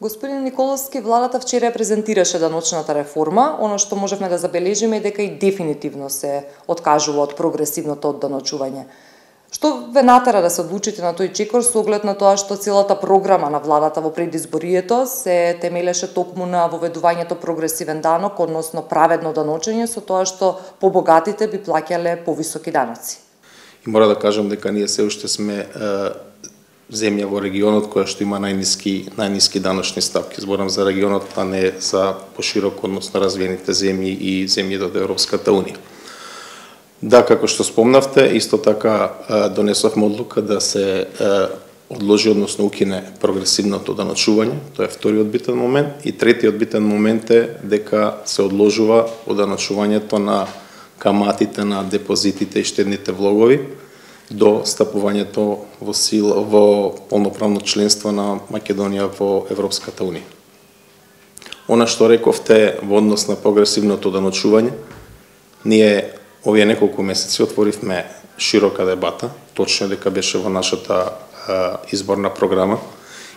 Господин Николовски, владата вчера презентираше даночната реформа. Оно што можевме да забележиме е дека и дефинитивно се откажува од прогресивното одданочување. Што ве натера да се одлучите на тој чекор со оглед на тоа што целата програма на владата во предизборието се темелеше токму на воведувањето прогресивен данок, односно праведно даночење со тоа што побогатите би плаќале повисоки даноци? И мора да кажам дека ние се уште сме земја во регионот која што има најниски најниски даночни ставки. Зборам за регионот, а не за поширок односно развиените земји и земјите од Европската унија. Да, како што спомнавте, исто така донесовме одлука да се одложи, односно укине прогресивното даночување, тоа е вториот битен момент, и третиот битен момент е дека се одложува оданочувањето на каматите на депозитите и штедните влогови до стапувањето во сила во полноправно членство на Македонија во Европската унија. Она што рековте во однос на прогресивното даночување, ние овие неколку месеци отворивме широка дебата, точно дека беше во нашата изборна програма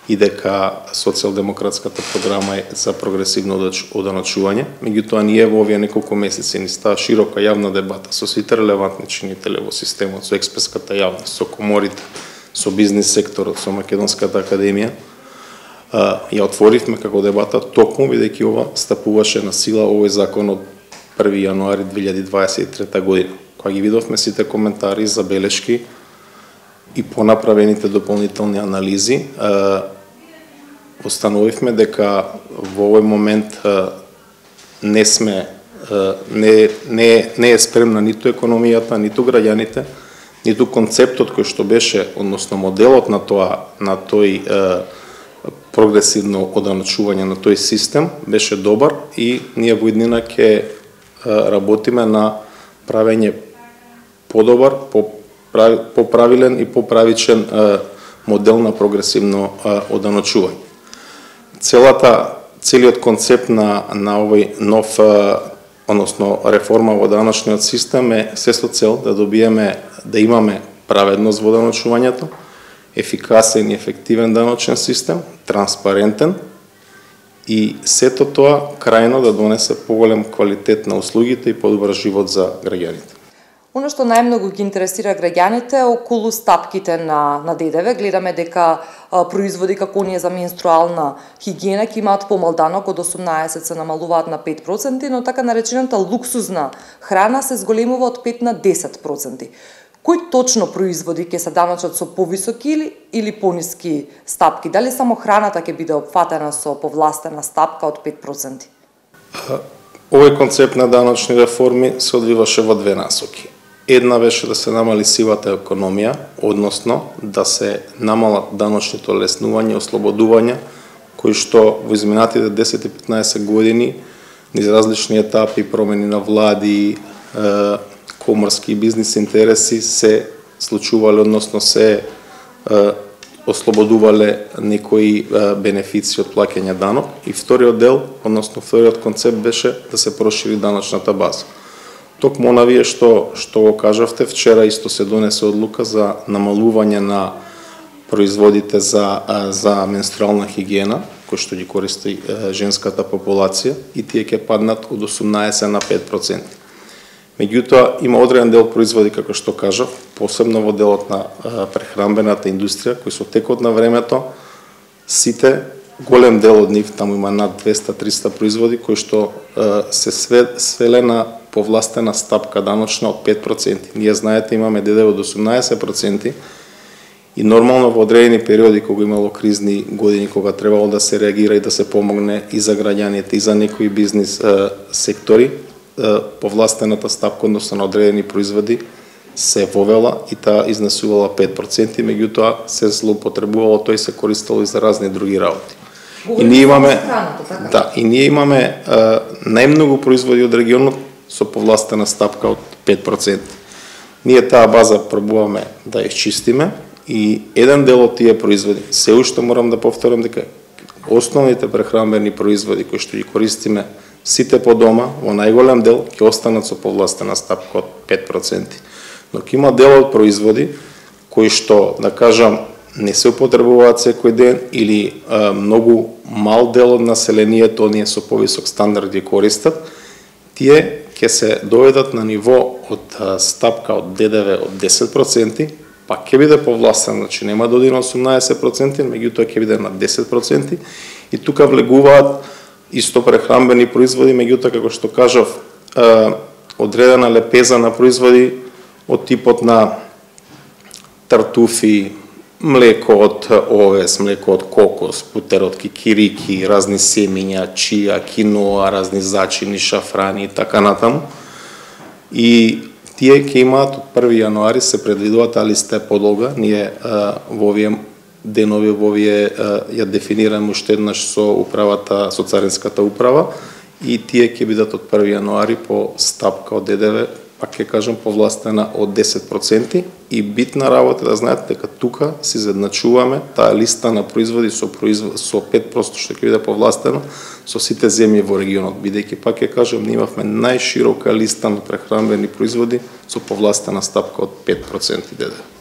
и дека социјалдемократската програма е за прогресивно оданочување. Меѓутоа ние во овие неколку месеци ни става широка јавна дебата со сите релевантни чинители во системот, со експертската јавност, со коморите, со бизнис секторот, со Македонската академија. Ја отворивме како дебата токму бидејќи ова стапуваше на сила овој закон од 1 јануари 2023 година. Кога ги видовме сите коментари, забелешки и понаправените дополнителни анализи, остановивме дека во овој момент не сме не, не, не е спремна ниту економијата, ниту граѓаните, ниту концептот кој што беше, односно моделот на тоа, на тој прогресивно оданачување на тој систем беше добар и ние во иднина ќе работиме на правење подобар, поправилен и поправичен модел на прогресивно оданочување. Целата целиот концепт на на овој нов односно реформа во даночниот систем е се со цел да добиеме да имаме праведност во даночувањето, ефикасен и ефективен даночен систем, транспарентен, и сето тоа крајно да донесе поголем квалитет на услугите и подобар живот за граѓаните. Оно што најмногу ги интересира граѓаните е околу стапките на, на ДДВ. Гледаме дека а, производи како оние за менструална хигиена ќе имаат помал данок од 18 се намалуваат на 5%, но така наречената луксузна храна се зголемува од 5 на 10% кои точно производи ќе се даночат со повисоки или, или пониски стапки? Дали само храната ќе биде опфатена со повластена стапка од 5%? Овој концепт на даночни реформи се одвиваше во две насоки. Една беше да се намали сивата економија, односно да се намалат даночните леснувања и ослободувања, кои што во изминатите 10 и 15 години низ различни етапи, промени на влади, коморски бизнис интереси се случувале, односно се е, ослободувале некои е, бенефици од плаќање данок. И вториот дел, односно вториот концепт беше да се прошири даночната база. Токму онавие што што го кажавте вчера исто се донесе одлука за намалување на производите за за менструална хигиена кои што ги користи женската популација и тие ќе паднат од 18 на 5%. Меѓутоа, има одреден дел производи, како што кажав, посебно во делот на прехрамбената индустрија, кои со текот на времето, сите, голем дел од нив, таму има над 200-300 производи, кои што се све свеле на повластена стапка даночна од 5%. Ние, знаете, имаме ДДВ од 18%, и нормално во одредени периоди кога имало кризни години кога требало да се реагира и да се помогне и за граѓаните и за некои бизнис е, сектори повластената стапка односно на одредени производи се вовела и таа изнесувала 5%, меѓутоа се злоупотребувало тој се користело и за разни други работи. и ние имаме така? да, и ние имаме а, најмногу производи од регионот со повластена стапка од 5%. Ние таа база пробуваме да ја чистиме и еден дел од тие производи, се уште морам да повторам дека основните прехранбени производи кои што ги користиме сите по дома, во најголем дел, ќе останат со повластена стапка од 5%. Но ќе има дел од производи кои што, да кажам, не се употребуваат секој ден или е, многу мал дел од населението оние со повисок стандард ги користат, тие ќе се доведат на ниво од стапка од ДДВ од 10%, па ќе биде повластен, значи нема да оди на 18%, меѓутоа ќе биде на 10% и тука влегуваат исто прехранбени производи, меѓутоа како што кажав, одредена лепеза на производи од типот на тартуфи, млеко од овес, млеко од кокос, путер од кикирики, разни семиња, чија, киноа, разни зачини, шафрани и така натаму. И тие ќе имаат од 1 јануари се предвидуваат, али сте подолга, ние а, во овие денови во овие ја дефинираме уште еднаш со управата, со царинската управа и тие ќе бидат од 1 јануари по стапка од ДДВ пак ќе кажам повластена од 10% и битна работа да знаете дека тука се изедначуваме таа листа на производи со производ, со 5% што ќе биде повластено со сите земји во регионот бидејќи пак ќе кажам ние имавме најширока листа на прехранбени производи со повластена стапка од 5% ДДВ.